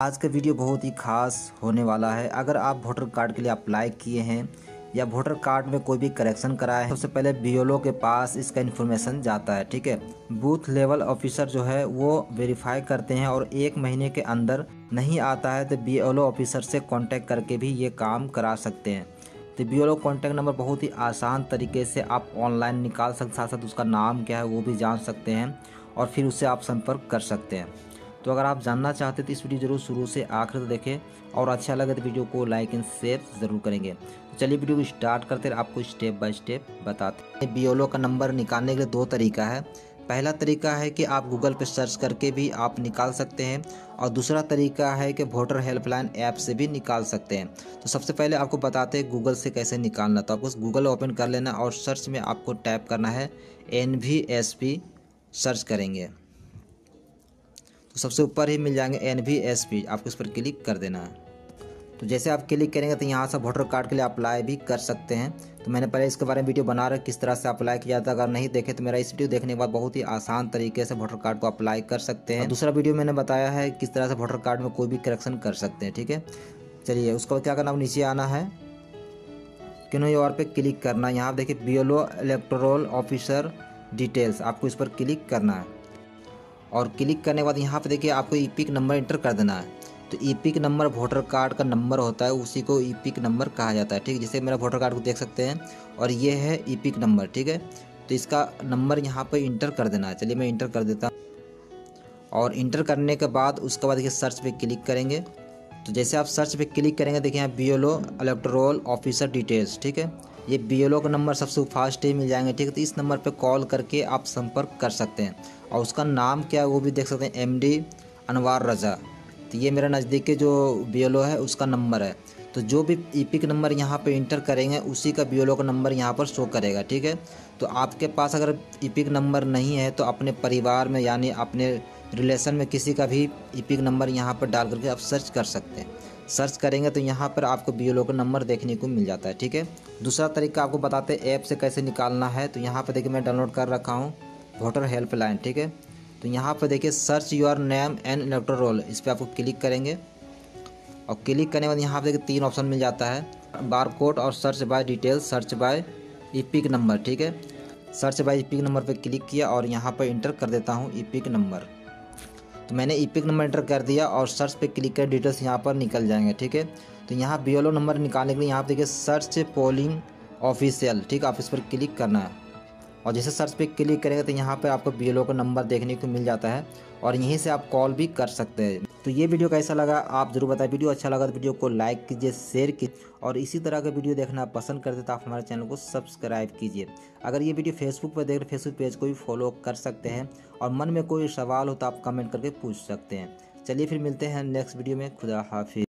आज का वीडियो बहुत ही खास होने वाला है। अगर आप वोटर कार्ड के लिए अप्लाई किए हैं या वोटर कार्ड में कोई भी करेक्शन कराया है, सबसे पहले बीएलओ के पास इसका इन्फॉर्मेशन जाता है, ठीक है? बूथ लेवल ऑफिसर जो है, वो वेरीफाई करते हैं और एक महीने के अंदर नहीं आता है तो बीएलओ ऑफिसर से कांटेक्ट करके भी ये काम करा सकते हैं। तो बी एल कॉन्टैक्ट नंबर बहुत ही आसान तरीके से आप ऑनलाइन निकाल सकते साथ साथ उसका नाम क्या है वो भी जान सकते हैं और फिर उससे आप संपर्क कर सकते हैं। तो अगर आप जानना चाहते तो इस वीडियो ज़रूर शुरू से आखिर तक देखें और अच्छा लगे तो वीडियो को लाइक एंड शेयर ज़रूर करेंगे। तो चलिए वीडियो को स्टार्ट करते आपको स्टेप बाय स्टेप बताते हैं। बी का नंबर निकालने के लिए दो तरीका है। पहला तरीका है कि आप गूगल पर सर्च करके भी आप निकाल सकते हैं और दूसरा तरीका है कि वोटर हेल्पलाइन ऐप से भी निकाल सकते हैं। तो सबसे पहले आपको बताते हैं गूगल से कैसे निकालना। तो आपको गूगल ओपन कर लेना और सर्च में आपको टैप करना है एन सर्च करेंगे। तो सबसे ऊपर ही मिल जाएँगे एन वी एस पी आपको इस पर क्लिक कर देना है। तो जैसे आप क्लिक करेंगे तो यहाँ से वोटर कार्ड के लिए अप्लाई भी कर सकते हैं। तो मैंने पहले इसके बारे में वीडियो बना रहा किस तरह से अप्लाई किया था। अगर नहीं देखे तो मेरा इस वीडियो देखने के बाद बहुत ही आसान तरीके से वोटर कार्ड को अप्लाई कर सकते हैं। दूसरा वीडियो मैंने बताया है किस तरह से वोटर कार्ड में कोई भी करेक्शन कर सकते हैं ठीक है? चलिए उसके बाद क्या करना नीचे आना है। किन्हों और पे क्लिक करना। है यहाँ देखिए B L electoral officer details आपको इस पर क्लिक करना है। और क्लिक करने के बाद यहाँ पर देखिए आपको ई नंबर इंटर कर देना है। तो ई नंबर वोटर कार्ड का नंबर होता है, उसी को ई नंबर कहा जाता है, ठीक है? जैसे मेरा वोटर कार्ड को देख सकते हैं, और ये है ई नंबर ठीक है? तो इसका नंबर यहाँ पर इंटर कर देना है। चलिए मैं इंटर कर देता हूँ। और इंटर करने के बाद उसके बाद देखिए सर्च पे क्लिक करेंगे। तो जैसे आप सर्च पे क्लिक करेंगे, देखिए यहाँ B L electoral officer details ठीक है? ये बी का नंबर सबसे फास्ट ही मिल जाएँगे, ठीक है? तो इस नंबर पर कॉल करके आप संपर्क कर सकते हैं। और उसका नाम क्या है वो भी देख सकते हैं एम डी अनवार रज़ा तो ये मेरा नज़दीक के जो बी है, उसका नंबर है। तो जो भी ई e नंबर यहाँ पे इंटर करेंगे, उसी का बी का नंबर यहाँ पर शो करेगा, ठीक है? तो आपके पास अगर ई e नंबर नहीं है तो अपने परिवार में, यानी अपने रिलेशन में किसी का भी ई e नंबर यहाँ पर डाल करके आप सर्च कर सकते हैं। सर्च करेंगे तो यहाँ पर आपको बी का नंबर देखने को मिल जाता है, ठीक है? दूसरा तरीका आपको बताते हैं, ऐप से कैसे निकालना है। तो यहाँ पर देखिए मैं डाउनलोड कर रखा हूँ वोटर हेल्पलाइन ठीक है? तो यहाँ पर देखिए search your name and electoral roll इस पर आपको क्लिक करेंगे। और क्लिक करने के बाद यहाँ पर देखिए तीन ऑप्शन मिल जाता है बार कोड और search by detail search by EPIC number, ठीक है? सर्च बाय ईपिक नंबर पर क्लिक किया और यहाँ पर इंटर कर देता हूँ ईपिक नंबर। तो मैंने ईपिक नंबर एंटर कर दिया और सर्च पे क्लिक कर डिटेल्स यहाँ पर निकल जाएँगे, ठीक है? तो यहाँ बी नंबर निकालने के लिए यहाँ पर देखिए सर्च पोलिंग ऑफिशियल ठीक? है आप इस पर क्लिक करना है। और जैसे सर्च पे क्लिक करेंगे तो यहाँ पे आपको बीएलओ का नंबर देखने को मिल जाता है और यहीं से आप कॉल भी कर सकते हैं। तो ये वीडियो कैसा लगा आप ज़रूर बताएँ। वीडियो अच्छा लगा तो वीडियो को लाइक कीजिए, शेयर कीजिए और इसी तरह का वीडियो देखना पसंद करते तो आप हमारे चैनल को सब्सक्राइब कीजिए। अगर ये वीडियो फेसबुक पर देख रहे फेसबुक पेज को भी फॉलो कर सकते हैं और मन में कोई सवाल हो तो आप कमेंट करके पूछ सकते हैं। चलिए फिर मिलते हैं नेक्स्ट वीडियो में। खुदा हाफिज